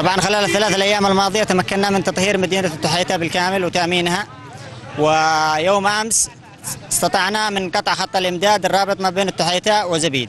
طبعا خلال الثلاث الأيام الماضية تمكنا من تطهير مدينة التحيتة بالكامل وتأمينها. ويوم أمس استطعنا من قطع خط الإمداد الرابط ما بين التحيتة وزبيد.